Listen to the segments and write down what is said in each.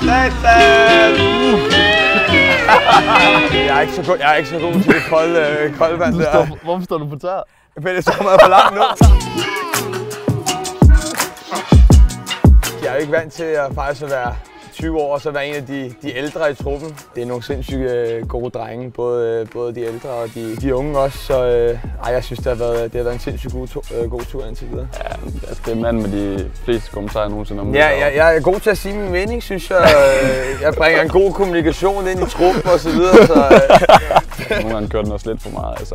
satan! jeg, er ikke så god, jeg er ikke så god til det kolde, øh, kolde vand der. Står, hvorfor står du på tør? Men det står meget for langt nu. Jeg er jo ikke vant til at faktisk at være 20 år og så være en af de, de ældre i truppen. Det er nogle sindssygt øh, gode drenge, både, øh, både de ældre og de, de unge også. Så øh, ej, jeg synes, det har været, det har været en sindssygt god, to, øh, god tur indtil videre. Ja, altså, det er mand med de fleste kommentarer nogensinde om. Ja, jeg, jeg er god til at sige min mening, synes jeg. Øh, Jeg bringer en god kommunikation ind i truppen og så videre. Så, øh, Nogle gange kører den også lidt for meget. Altså,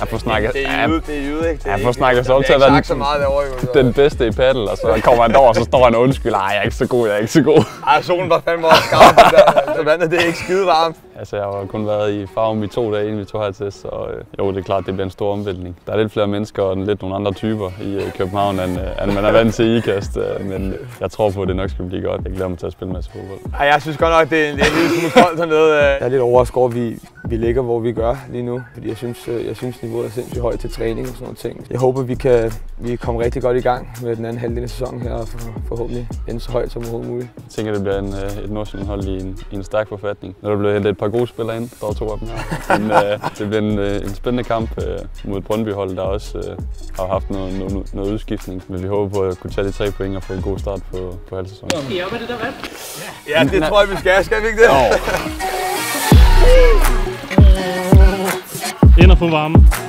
jeg får snakket, det er jyde, det er jyde, ikke? Det jeg får snakket så op til at være sagt så meget derovre, jo. den bedste i paddle, og så kommer han derover, og så står han og undskylder, ej, jeg er ikke så god, jeg er ikke så god. Ej, solen var fandme også skarp, så vandet det er ikke skide varmt. Altså, jeg har kun været i Farum i to dage, inden vi tog hertil, så øh, jo, det er klart, det bliver en stor omvæltning. Der er lidt flere mennesker og lidt nogle andre typer i øh, København, end, øh, end man er vant til i IKAST, øh, men jeg tror på, at det nok skal blive godt. Jeg glæder mig til at spille en masse fodbold. Ej, jeg synes godt nok, det er en, det er en lille smule koldt hernede. øh. Jeg er lidt overrasket over, at vi, vi ligger, hvor vi gør lige nu. Fordi jeg synes, øh, jeg synes niveauet er sindssygt højt til træning og sådan nogle ting. Jeg håber, vi kan vi kommer rigtig godt i gang med den anden halvdel af sæsonen her, og for, forhåbentlig ende så højt som overhovedet muligt. Jeg tænker, det bliver en, øh, et Nordsjælland hold i en, i en stærk forfatning. Når der bliver hentet et par gode spillere ind, der er to af dem her. Men øh, det bliver en, øh, en spændende kamp øh, mod et Brøndby-hold, der også øh, har haft noget, noget, noget udskiftning. Men vi håber på at kunne tage de tre point og få en god start på, på halv sæson. Skal I op med det der vand? Ja, det tror jeg, vi skal. Skal vi ikke det? Oh. Ind og få varme.